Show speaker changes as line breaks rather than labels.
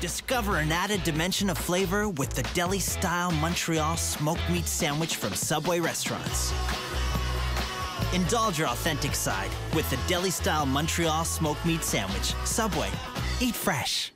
Discover an added dimension of flavor with the deli style Montreal smoked meat sandwich from Subway restaurants. Indulge your authentic side with the deli style Montreal smoked meat sandwich. Subway, eat fresh.